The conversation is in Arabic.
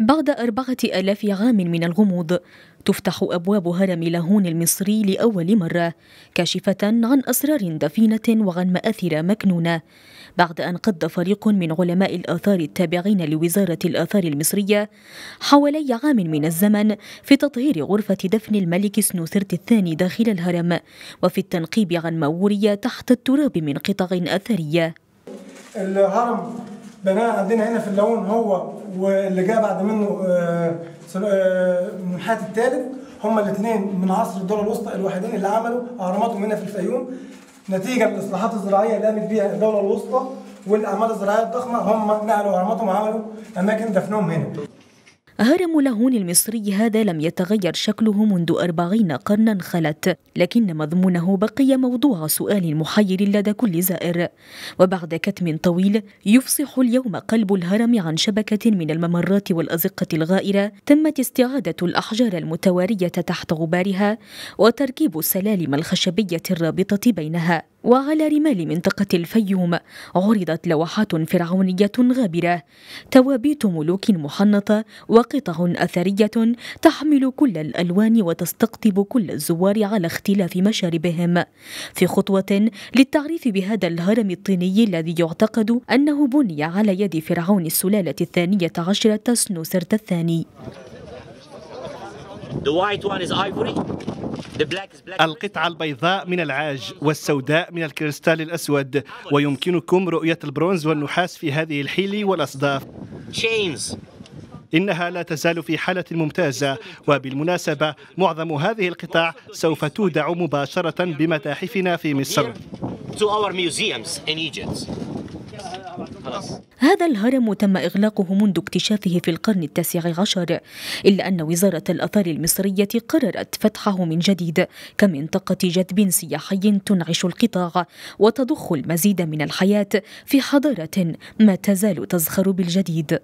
بعد أربعة ألاف عام من الغموض تفتح أبواب هرم لاهون المصري لأول مرة كاشفة عن أسرار دفينة وعن مآثر مكنونة. بعد أن قضى فريق من علماء الآثار التابعين لوزارة الآثار المصرية حوالي عام من الزمن في تطهير غرفة دفن الملك سنوسرت الثاني داخل الهرم وفي التنقيب عن ما وري تحت التراب من قطع أثرية الهرم بناه عندنا هنا في اللون هو واللي جاء بعد منه منحات الثالث هما الاثنين من عصر الدولة الوسطى الوحيدين اللي عملوا أهراماتهم هنا في الفيوم. نتيجة للإصلاحات الزراعية اللي قامت بيها الدولة الوسطى والأعمال الزراعية الضخمة هم نقلوا أهراماتهم وعملوا أماكن دفنهم هنا. هرم لاهون المصري هذا لم يتغير شكله منذ أربعين قرنا خلت لكن مضمونه بقي موضوع سؤال محير لدى كل زائر. وبعد كتم طويل يفصح اليوم قلب الهرم عن شبكة من الممرات والأزقة الغائرة تمت استعادة الأحجار المتوارية تحت غبارها وتركيب السلالم الخشبية الرابطة بينها. وعلى رمال منطقة الفيوم عرضت لوحات فرعونية غابرة. توابيت ملوك محنطة وقطع أثرية تحمل كل الألوان وتستقطب كل الزوار على اختلاف مشاربهم. في خطوة للتعريف بهذا الهرم الطيني الذي يعتقد أنه بني على يد فرعون السلالة الثانية عشرة سنوسرت الثاني. The white one is ivory. القطعة البيضاء من العاج والسوداء من الكريستال الأسود. ويمكنكم رؤية البرونز والنحاس في هذه الحيل والأصداف. إنها لا تزال في حالة ممتازة وبالمناسبة معظم هذه القطع سوف تودع مباشرة بمتاحفنا في مصر. هذا الهرم تم إغلاقه منذ اكتشافه في القرن التاسع عشر إلا أن وزارة الآثار المصرية قررت فتحه من جديد كمنطقة جذب سياحي تنعش القطاع وتضخ المزيد من الحياة في حضارة ما تزال تزخر بالجديد.